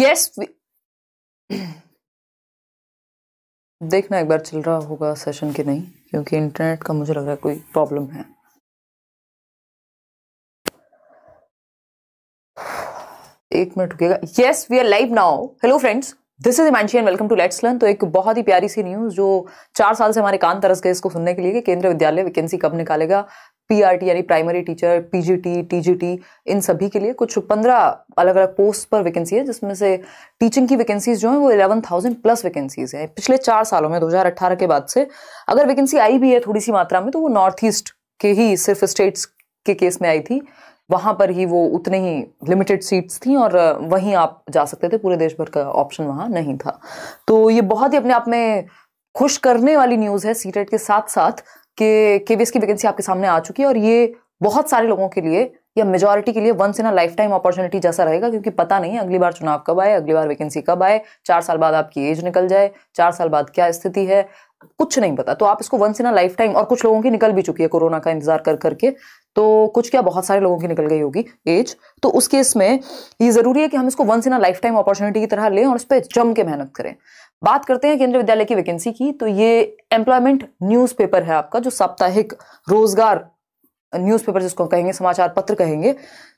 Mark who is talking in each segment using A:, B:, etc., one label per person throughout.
A: Yes देखना एक बार चल रहा होगा सेशन कि नहीं, क्योंकि इंटरनेट का मुझे लग रहा है कोई प्रॉब्लम है। एक मिनट रुकेगा yes we are live now hello friends this is Imanshi and welcome to let's learn तो एक बहुत ही प्यारी सी न्यूज़ जो चार साल से हमारे कान तरस गए इसको सुनने के लिए कि केंद्रीय विद्यालय वैकेंसी कब निकालेगा। पीआरटी यानी प्राइमरी टीचर पीजीटी टीजीटी इन सभी के लिए कुछ पंद्रह अलग अलग पोस्ट पर वैकेंसी है, जिसमें से टीचिंग की वैकेंसीज जो है वो इलेवन थाउज़ेंड प्लस वैकेंसीज है। पिछले चार सालों में 2018 के बाद से अगर वैकेंसी आई भी है थोड़ी सी मात्रा में तो वो नॉर्थ ईस्ट के ही सिर्फ़ स्टेट्स के केस में आई थी। वहाँ पर ही वो उतने ही लिमिटेड सीट्स थी और वहीं आप जा सकते थे, पूरे देश भर का ऑप्शन वहाँ नहीं था। तो ये बहुत ही अपने आप में खुश करने वाली न्यूज़ है सीटेट के साथ साथ कि केवीएस की वैकेंसी आपके सामने आ चुकी है और ये बहुत सारे लोगों के लिए या मेजोरिटी के लिए once in a lifetime opportunity जैसा रहेगा, क्योंकि पता नहीं अगली बार चुनाव कब आए, अगली बार वैकेंसी कब आए, चार साल बाद आपकी एज निकल जाए, चार साल बाद क्या स्थिति है, कुछ नहीं पता। तो आप इसको once in a lifetime और कुछ लोगों की निकल भी चुकी है कोरोना का इंतज़ार कर, करके तो कुछ क्या बहुत सारे लोगों की निकल गई होगी एज तो उस केस में ये ज़रूरी है कि हम इसको once in a lifetime opportunity की तरह लें और उस पर जम के मेहनत करें। बात करते हैं केंद्रीय विद्यालय की वैकेंसी की तो ये एम्प्लॉयमेंट न्यूज़पेपर है आपका, जो साप्ताहिक रोज़गार न्यूज़पेपर जिसको कहेंगे, समाचार पत्र कहेंगे।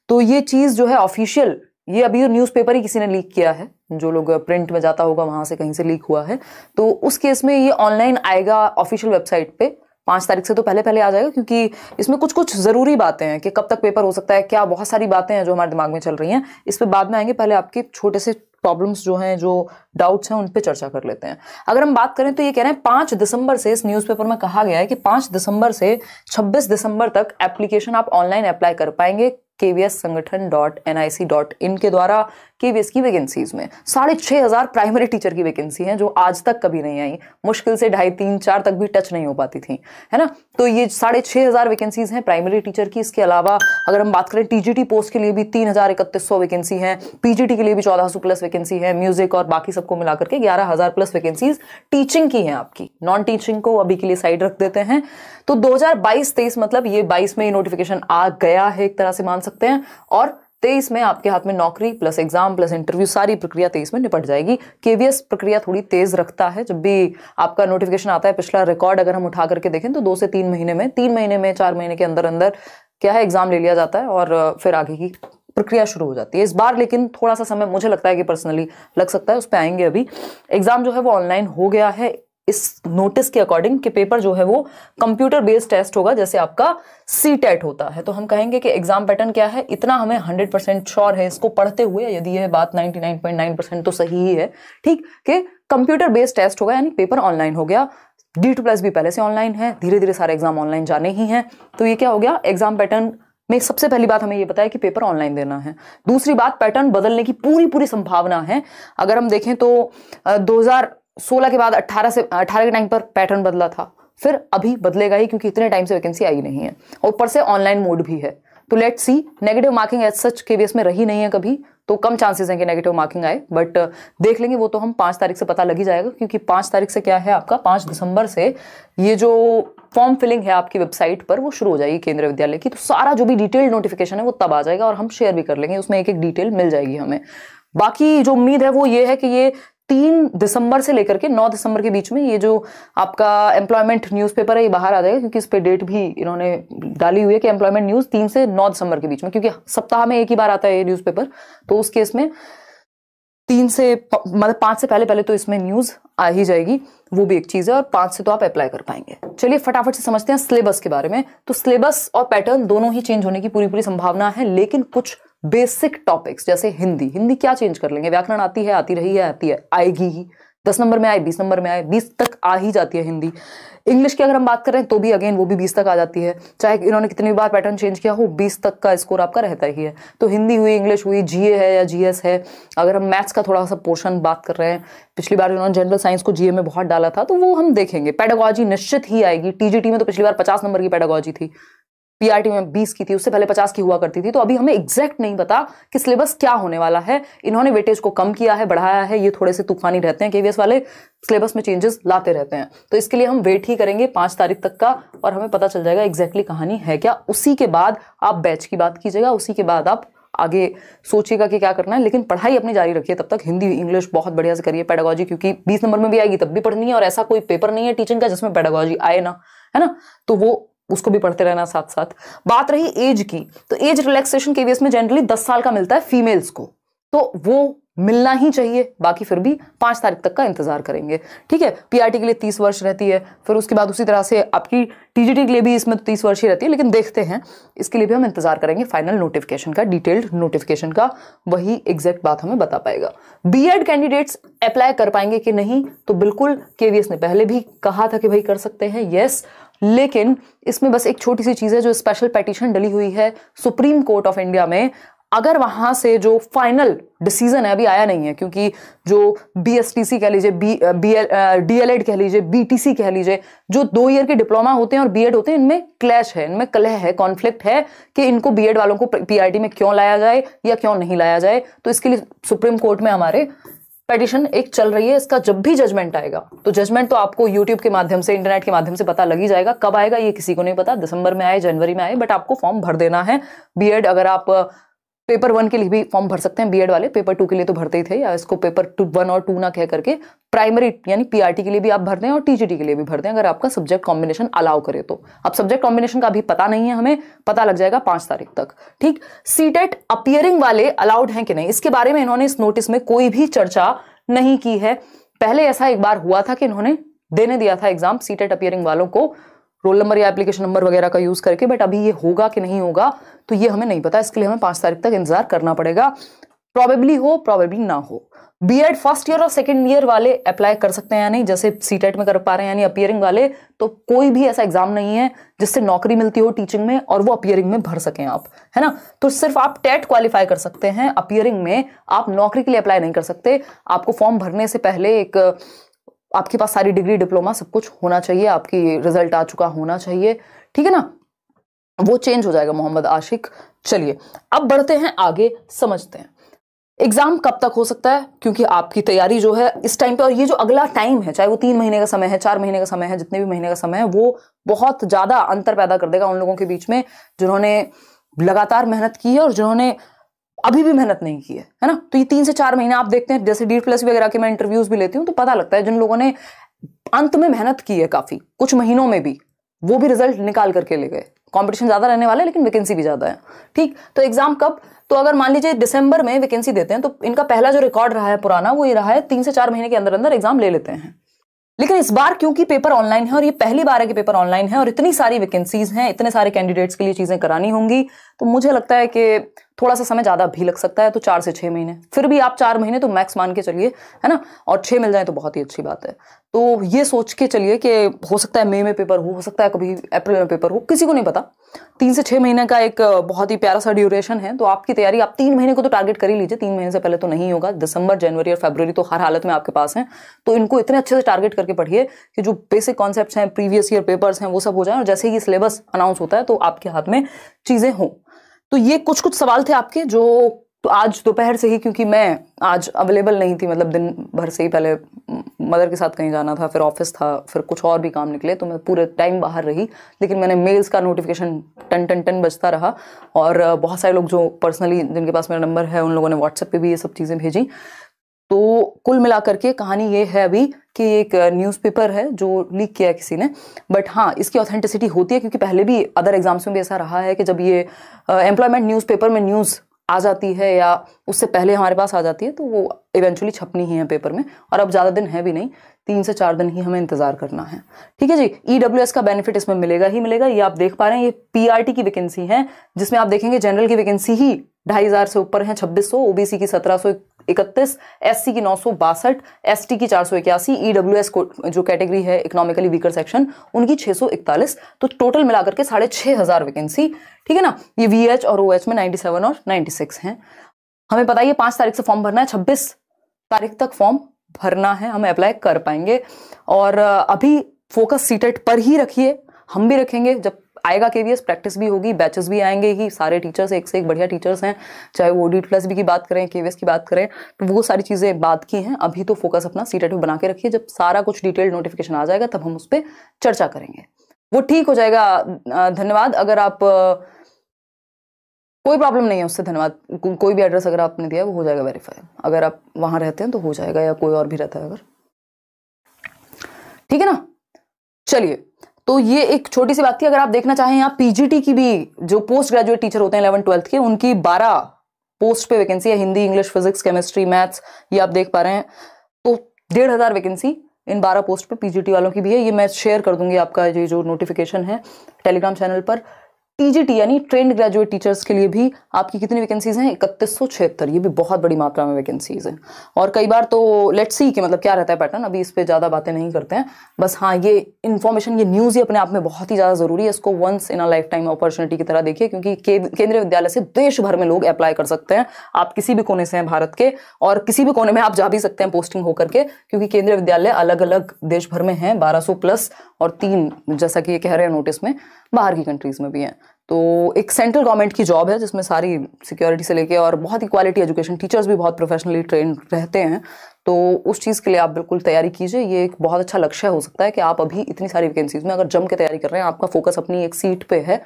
A: तो ये चीज़ जो है ऑफिशियल ये अभी न्यूज़पेपर ही किसी ने लीक किया है। जो लोग प्रिंट में जाता होगा, वहाँ से कहीं से लीक हुआ है। तो उस केस में ये ऑनलाइन आएगा ऑफिशियल वेबसाइट पे। पाँच तारीख से तो पहले पहले आ जाएगा, क्योंकि इसमें कुछ कुछ ज़रूरी बातें हैं कि कब तक पेपर हो सकता है, क्या बहुत सारी बातें हैं जो हमारे दिमाग में चल रही हैं। इस पर बाद में आएँगे, पहले आपके छोटे से प्रॉब्लम्स जो हैं, जो डाउट्स हैं, उन पे चर्चा कर लेते हैं। अगर हम बात करें तो ये कह रहे हैं, पाँच दिसंबर से इस न्यूज़पेपर में कहा गया है कि पाँच दिसंबर से छब्बीस दिसंबर तक एप्लीकेशन आप ऑनलाइन अप्लाई कर पाएँगे। KVS Sangathan dot N I C dot in के द्वारा केवीएस की वैकेंसीज में। साढ़े छह हज़ार प्राइमरी टीचर की वैकेंसी है, जो आज तक कभी नहीं आई। मुश्किल से ढाई, तीन, चार तक भी टच नहीं हो पाती थी, है ना? तो ये साढ़े छह हज़ार वैकेंसीज हैं प्राइमरी टीचर की। इसके अलावा अगर हम बात करें टीजीटी पोस्ट के लिए भी तीन हज़ार इकतीस सौ वैकेंसी है। पीजीटी के लिए भी चौदह सौ प्लस वैकेंसी है। म्यूज़िक और बाकी सबको मिलाकर के ग्यारह हज़ार प्लस वैकेंसीज टीचिंग की है आपकी। नॉन टीचिंग को अभी के लिए साइड रख देते हैं। तो 2022-23 मतलब ये 22 में नोटिफिकेशन आ गया है, एक तरह से मान हैं और तेईस में आपके हाथ में नौकरी प्लस एग्ज़ाम प्लस इंटरव्यू सारी प्रक्रिया तेईस में निपट जाएगी। केवीएस प्रक्रिया थोड़ी तेज रखता है। जब भी आपका नोटिफिकेशन आता है, पिछला रिकॉर्ड अगर हम उठा करके देखें तो दो से तीन महीने में, तीन महीने में, चार महीने के अंदर अंदर क्या है एग्ज़ाम ले लिया जाता है और फिर आगे की प्रक्रिया शुरू हो जाती है। इस बार लेकिन थोड़ा सा समय मुझे लगता है कि पर्सनली लग सकता है, उस पर आएँगे अभी। एग्ज़ाम जो है वो ऑनलाइन हो गया है। इस नोटिस के अकॉर्डिंग कि पेपर जो है वो कंप्यूटर बेस्ड टेस्ट होगा, जैसे आपका सी टेट होता है। तो हम कहेंगे कि एग्ज़ाम पैटर्न क्या है? इतना हमें हंड्रेड परसेंट श्योर है इसको पढ़ते हुए, यदि यह बात ninety nine point nine percent तो सही ही है। ठीक? कि कंप्यूटर बेस्ड टेस्ट होगा, यानी पेपर ऑनलाइन हो गया। डी टू प्लस भी पहले से ऑनलाइन है धीरे धीरे सारे एग्ज़ाम ऑनलाइन जाने ही हैं। तो ये क्या हो गया? एग्ज़ाम पैटर्न में सबसे पहली बात हमें ये बताया कि पेपर ऑनलाइन देना है। दूसरी बात, पैटर्न बदलने की पूरी पूरी संभावना है। अगर हम देखें तो दो हज़ार सोलह के बाद अट्ठारह से अट्ठारह के टाइम पर पैटर्न बदला था। फिर अभी बदलेगा ही क्योंकि इतने टाइम से वैकेंसी आई नहीं है। और ऊपर से ऑनलाइन मोड भी है। तो let see negative marking as such के में रही नहीं है कभी तो कम चांसेस हैं कि नेगेटिव मार्किंग आए। बट देख लेंगे, वो तो हम पाँच तारीख से पता लग ही जाएगा, क्योंकि पाँच तारीख से क्या है आपका? पाँच दिसंबर से ये जो फॉर्म फिलिंग है आपकी वेबसाइट पर, वो शुरू हो जाएगी केंद्रीय विद्यालय की। तो सारा जो भी डिटेल्ड नोटिफिकेशन है, वो तब आ जाएगा और हम शेयर भी कर लेंगे। उसमें एक एक डिटेल मिल जाएगी हमें। बाकी जो उम्मीद है, वो ये है कि ये तीन दिसंबर से लेकर के नौ दिसंबर के बीच में ये जो आपका एम्प्लॉयमेंट न्यूज़पेपर है, ये बाहर आ जाएगा, क्योंकि इस पे डेट भी इन्होंने डाली हुई है कि एम्प्लॉयमेंट न्यूज़ तीन से नौ दिसंबर के बीच में, क्योंकि सप्ताह में एक ही बार आता है ये न्यूज़पेपर तो उस केस में तीन से मतलब पाँच से पहले पहले तो इसमें न्यूज़ आ ही जाएगी, वो भी एक चीज़ है, और पाँच से तो आप अप्लाई कर पाएँगे। चलिए फटाफट से समझते हैं सिलेबस के बारे में तो सिलेबस और पैटर्न दोनों ही चेंज होने की पूरी पूरी संभावना है, लेकिन कुछ बेसिक टॉपिक्स, जैसे हिंदी। हिंदी क्या चेंज कर लेंगे? व्याकरण आती है, आती रही है, आती है, आएगी ही। दस नंबर में आए, बीस नंबर में आए, बीस तक आ ही जाती है हिंदी। इंग्लिश की अगर हम बात करें तो भी अगेन वो भी बीस तक आ जाती है। चाहे इन्होंने कितनी बार पैटर्न चेंज किया हो, बीस तक का स्कोर आपका रहता ही है। तो हिंदी हुई, इंग्लिश हुई जीए है या जीएस है, अगर हम मैथ्स का थोड़ा सा पोर्शन बात कर रहे हैं, पिछली बार इन्होंने जनरल साइंस को जीए में बहुत डाला था तो वो हम देखेंगे। पेडागोजी निश्चित ही आएगी। टीजीटी में तो पिछली बार पचास नंबर की पेडागोजी थी। पीआरटी में 20 की थी, उससे पहले 50 की हुआ करती थी तो अभी हमें एग्जैक्ट नहीं पता कि सिलेबस क्या होने वाला है। इन्होंने वेटेज को कम किया है, बढ़ाया है, ये थोड़े से तूफानी रहते हैं केवीएस वाले सिलेबस में चेंजेस लाते रहते हैं। तो इसके लिए हम वेट ही करेंगे पाँच तारीख तक का और हमें पता चल जाएगा एग्जैक्टली कहानी है क्या। उसी के बाद आप बैच की बात कीजिएगा, उसी के बाद आप आगे सोचिएगा कि क्या करना है, लेकिन पढ़ाई अपनी जारी रखिए तब तक। हिंदी, इंग्लिश बहुत बढ़िया से करिए पेडागोजी क्योंकि बीस नंबर में भी आएगी तब भी पढ़नी है और ऐसा कोई पेपर नहीं है टीचिंग का जिसमें पेडागोजी आए ना, है ना? तो वो उसको भी पढ़ते रहना साथ साथ बात रही एज की तो एज रिलैक्सेशन के में जनरली दस साल का मिलता है फीमेल्स को। तो वो मिलना ही चाहिए। बाकी फिर भी पाँच तारीख तक का इंतज़ार करेंगे। ठीक है? पीआरटी के लिए तीस वर्ष रहती है। फिर उसके बाद उसी तरह से आपकी टीजीटी के लिए भी इसमें तो तीस वर्ष ही रहती है, लेकिन देखते हैं। इसके लिए भी हम इंतज़ार करेंगे। फाइनल नोटिफिकेशन का डिटेल्ड नोटिफिकेशन का, वही एग्जैक्ट बात हमें बता पाएगा। बी कैंडिडेट्स अप्लाई कर पाएँगे कि नहीं? तो बिल्कुल केवीएस ने पहले भी कहा था कि भाई कर सकते हैं येस लेकिन इसमें बस एक छोटी सी चीज़ है, जो स्पेशल पेटिशन डली हुई है सुप्रीम कोर्ट ऑफ़ इंडिया में। अगर वहाँ से जो फाइनल डिसीज़न है, अभी आया नहीं है, क्योंकि जो बी एस टी सी कह लीजिए बी बी कह लीजिए बी टी सी कह लीजिए, जो दो ईयर के डिप्लोमा होते हैं और बी एड होते हैं, इनमें क्लैश है, इनमें कलह है कॉन्फ्लिक्ट है कि इनको बी एड वालों को पी टी में क्यों लाया जाए या क्यों नहीं लाया जाए। तो इसके लिए सुप्रीम कोर्ट में हमारे पेटिशन एक चल रही है, इसका जब भी जजमेंट आएगा तो जजमेंट तो आपको यूट्यूब के माध्यम से इंटरनेट के माध्यम से पता लग ही जाएगा, कब आएगा ये किसी को नहीं पता, दिसंबर में आए, जनवरी में आए बट आपको फॉर्म भर देना है। बीएड अगर आप पेपर वन के लिए भी फॉर्म भर सकते हैं बीएड वाले। पेपर टू के लिए तो भरते ही थे, या इसको पेपर टू वन और टू ना कह करके प्राइमरी यानी पीआरटी के लिए भी आप भर दें और टीजीटी के लिए भी भर दें, अगर आपका सब्जेक्ट कॉम्बिनेशन अलाउ करे तो। अब सब्जेक्ट कॉम्बिनेशन का अभी पता नहीं है हमें, पता लग जाएगा पाँच तारीख तक, ठीक? सीटेट अपियरिंग वाले अलाउड हैं कि नहीं? इसके बारे में इन्होंने इस नोटिस में कोई भी चर्चा नहीं की है। पहले ऐसा एक बार हुआ था कि इन्होंने देने दिया था एग्ज़ाम सीटेट अपियरिंग वालों को रोल नंबर या एप्लीकेशन नंबर वगैरह का यूज़ करके बट अभी ये होगा कि नहीं होगा तो ये हमें नहीं पता। इसके लिए हमें पाँच तारीख तक इंतज़ार करना पड़ेगा। प्रॉबेबली हो प्रॉबेबली ना हो। बी एड फ़र्स्ट ईयर और सेकेंड ईयर वाले अप्लाई कर सकते हैं या नहीं? जैसे सीटेट में कर पा रहे हैं, यानी अपियरिंग वाले तो कोई भी ऐसा एग्ज़ाम नहीं है जिससे नौकरी मिलती हो टीचिंग में और वो अपियरिंग में भर सकें आप, है ना? तो सिर्फ़ आप टेट क्वालिफाई कर सकते हैं। अपियरिंग में आप नौकरी के लिए अप्लाई नहीं कर सकते। आपको फॉर्म भरने से पहले एक आपके पास सारी डिग्री डिप्लोमा सब कुछ होना चाहिए, आपकी रिज़ल्ट आ चुका होना चाहिए, ठीक है ना? वो चेंज हो जाएगा मोहम्मद आशिक। चलिए, अब बढ़ते हैं, आगे समझते हैं। एग्ज़ाम कब तक हो सकता है? क्योंकि आपकी तैयारी जो है, इस टाइम पे और ये जो अगला टाइम है, चाहे वो तीन महीने का समय है, चार महीने का समय है, जितने भी महीने का समय है, वो बहुत ज़्यादा अंतर पैदा कर देगा उन लोगों के बीच में, जिन्होंने लगातार मेहनत की है और जिन्होंने अभी भी मेहनत नहीं की है है ना? तो ये तीन से चार महीने आप देखते हैं, जैसे डी प्लस वगैरह के मैं इंटरव्यूज़ भी लेती हूँ तो पता लगता है जिन लोगों ने अंत में मेहनत की है काफ़ी, कुछ महीनों में भी, वो भी रिज़ल्ट निकाल करके ले गए। कंपटीशन ज़्यादा रहने वाला है, लेकिन वैकेंसी भी ज़्यादा है, ठीक? तो एग्ज़ाम कब? तो अगर मान लीजिए दिसंबर में वैकेंसी देते हैं तो इनका पहला जो रिकॉर्ड रहा है पुराना, वो ये रहा है तीन से चार महीने के अंदर अंदर एग्ज़ाम ले लेते हैं। लेकिन इस बार क्योंकि पेपर ऑनलाइन है और ये पहली बार है कि पेपर ऑनलाइन है और इतनी सारी वैकेंसीज हैं, इतने सारे कैंडिडेट्स के लिए चीज़ें करानी होंगी तो मुझे लगता है कि थोड़ा सा समय ज़्यादा भी लग सकता है तो चार से छः महीने। फिर भी आप चार महीने तो मैक्स मान के चलिए, है ना? और छः मिल जाए तो बहुत ही अच्छी बात है। तो ये सोच के चलिए कि हो सकता है मई में पेपर हो हो सकता है कभी अप्रैल में पेपर हो, किसी को नहीं पता। तीन से छः महीने का एक बहुत ही प्यारा सा ड्यूरेशन है तो आपकी तैयारी, आप तीन महीने को तो टारगेट कर ही लीजिए। तीन महीने से पहले तो नहीं होगा। दिसंबर, जनवरी और फेब्रवरी तो हर हालत में आपके पास है। तो इनको इतने अच्छे से टारगेट करके पढ़िए कि जो बेसिक कॉन्सेप्ट हैं प्रीवियस ईयर पेपर्स हैं, वो सब हो जाए। और जैसे ही सिलेबस अनाउंस होता है तो आपके हाथ में चीज़ें हों। तो ये कुछ कुछ सवाल थे आपके जो तो आज दोपहर से ही क्योंकि मैं आज अवेलेबल नहीं थी मतलब दिन भर से ही पहले मदर के साथ कहीं जाना था, फिर ऑफ़िस था, फिर कुछ और भी काम निकले तो मैं पूरे टाइम बाहर रही, लेकिन मैंने मेल्स का नोटिफिकेशन टन टन टन बजता रहा और बहुत सारे लोग जो पर्सनली जिनके पास मेरा नंबर है, उन लोगों ने व्हाट्सएप पे भी ये सब चीज़ें भेजी। तो कुल मिलाकर के कहानी ये है अभी कि एक न्यूज़पेपर है जो लीक किया है किसी ने। बट हाँ इसकी ऑथेंटिसिटी होती है क्योंकि पहले भी अदर एग्ज़ाम्स में भी ऐसा रहा है कि जब ये एम्प्लॉयमेंट न्यूज़पेपर में न्यूज़ आ जाती है या उससे पहले हमारे पास आ जाती है तो वो इवेंचुअली छपनी ही है पेपर में और अब ज़्यादा दिन है भी नहीं। तीन से चार दिन ही हमें इंतज़ार करना है। ठीक है जी? ई e का बेनिफिट इसमें मिलेगा ही मिलेगा। ये आप देख पा रहे हैं, ये पीआरटी की वैकेंसी है, जिसमें आप देखेंगे जनरल की वैकेंसी ही ढाई हज़ार से ऊपर है, छब्बीस सौ ओबीसी की सत्रह सौ इकतीस एस की नौ सौ बासठ एस की चार सौ इक्यासी ईडब्ल्यूएस जो कैटेगरी है इकोनॉमिकली वीकर सेक्शन उनकी छह सौ इकतालीस। तो टोटल मिलाकर के साढ़े छह हज़ार वैकेंसी ठीक है ना? ये वी एच और ओ एच में नाइन्टी सेवन और नाइन्टी सिक्स है। हमें पता है पाँच तारीख से फॉर्म भरना है, छब्बीस तारीख तक फॉर्म भरना है, हम अप्लाई कर पाएँगे। और अभी फोकस सीटेट पर ही रखिए, हम भी रखेंगे। जब आएगा केवीएस प्रैक्टिस भी होगी बैचेस भी आएँगे ही, सारे टीचर्स एक से एक बढ़िया टीचर्स हैं। चाहे वो डी प्लस बी की बात करें के की बात करें तो वो सारी चीज़ें बात की हैं। अभी तो फोकस अपना सी टेट बना के रखिए। जब सारा कुछ डिटेल्ड नोटिफिकेशन आ जाएगा, तब हम उस पर चर्चा करेंगे। वो ठीक हो जाएगा। धन्यवाद। अगर आप कोई प्रॉब्लम नहीं है उससे धन्यवाद। को, कोई भी एड्रेस अगर आपने दिया वो हो जाएगा वेरीफाई अगर आप वहाँ रहते हैं तो हो जाएगा या कोई और भी रहता है अगर। ठीक है ना? चलिए तो ये एक छोटी सी बात थी। अगर आप देखना चाहें यहाँ पीजीटी की भी जो पोस्ट ग्रेजुएट टीचर होते हैं इलेवन ट्वेल्थ के उनकी बारह पोस्ट पे वैकेंसी है Hindi English physics chemistry maths ये आप देख पा रहे हैं। तो डेढ़ हज़ार वैकेंसी इन बारह पोस्ट पे पीजीटी वालों की भी है। ये मैं शेयर कर दूँगी आपका ये जो नोटिफिकेशन है टेलीग्राम चैनल पर। टीजीटी यानी ट्रेंड ग्रेजुएट टीचर्स के लिए भी आपकी कितनी वैकेंसीज हैं? इकतीस सौ छिहत्तर। ये भी बहुत बड़ी मात्रा में वैकेंसीज हैं। और कई बार तो लेट्स सी कि मतलब क्या रहता है पैटर्न अभी इस पर ज़्यादा बातें नहीं करते हैं। बस हाँ ये इन्फॉर्मेशन ये न्यूज़ ही अपने आप में बहुत ही ज़्यादा ज़रूरी है। इसको once in a lifetime opportunity की तरह देखिए, क्योंकि केंद्रीय विद्यालय से देश भर में लोग अप्लाई कर सकते हैं। आप किसी भी कोने से हैं भारत के, और किसी भी कोने में आप जा भी सकते हैं पोस्टिंग होकर के, क्योंकि केंद्रीय विद्यालय अलग अलग देश भर में हैं। बारह प्लस और तीन, जैसा कि ये कह रहे हैं नोटिस में, बाहर की कंट्रीज़ में भी हैं। तो एक सेंट्रल गवर्नमेंट की जॉब है, जिसमें सारी सिक्योरिटी से लेके और बहुत ही क्वालिटी एजुकेशन टीचर्स भी बहुत प्रोफेशनली ट्रेन रहते हैं। तो उस चीज़ के लिए आप बिल्कुल तैयारी कीजिए। ये एक बहुत अच्छा लक्ष्य हो सकता है कि आप अभी इतनी सारी वैकेंसीज में अगर जम के तैयारी कर रहे हैं, आपका फोकस अपनी एक सीट पर है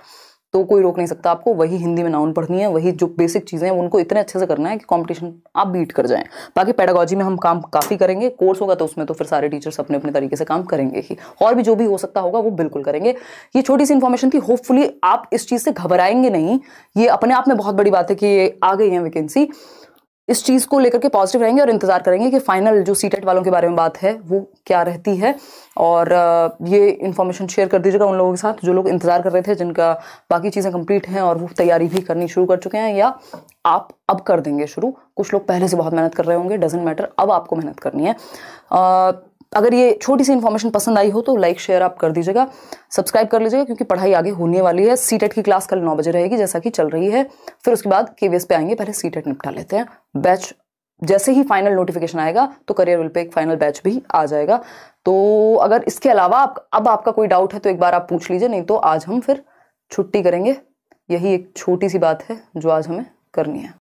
A: तो कोई रोक नहीं सकता आपको। वही हिंदी में नाउन पढ़नी है, वही जो बेसिक चीज़ें हैं, उनको इतने अच्छे से करना है कि कंपटीशन आप बीट कर जाएँ। बाकी पेडागोजी में हम काम काफ़ी करेंगे कोर्स होगा तो उसमें तो फिर सारे टीचर्स अपने अपने तरीके से काम करेंगे ही। और भी जो भी हो सकता होगा, वो बिल्कुल करेंगे। ये छोटी सी इन्फॉर्मेशन थी होपफुली आप इस चीज़ से घबराएँगे नहीं। ये अपने आप में बहुत बड़ी बात है कि आ गई है वैकेंसी इस चीज़ को लेकर के पॉजिटिव रहेंगे और इंतज़ार करेंगे कि फाइनल जो सी वालों के बारे में बात है, वो क्या रहती है। और ये इन्फॉर्मेशन शेयर कर दीजिएगा उन लोगों के साथ जो लोग इंतज़ार कर रहे थे, जिनका बाकी चीज़ें कंप्लीट हैं और वो तैयारी भी करनी शुरू कर चुके हैं या आप अब कर देंगे शुरू। कुछ लोग पहले से बहुत मेहनत कर रहे होंगे डजेंट मैटर अब आपको मेहनत करनी है। अगर ये छोटी सी इन्फॉर्मेशन पसंद आई हो तो लाइक शेयर आप कर दीजिएगा। सब्सक्राइब कर लीजिएगा, क्योंकि पढ़ाई आगे होने वाली है। सी की क्लास कल नौ बजे रहेगी, जैसा कि चल रही है। फिर उसके बाद के पे आएँगे, पहले सी निपटा लेते हैं। बैच जैसे ही फाइनल नोटिफिकेशन आएगा तो करियर विल पे एक फाइनल बैच भी आ जाएगा। तो अगर इसके अलावा आप, अब आपका कोई डाउट है तो एक बार आप पूछ लीजिए, नहीं तो आज हम फिर छुट्टी करेंगे। यही एक छोटी सी बात है जो आज हमें करनी है।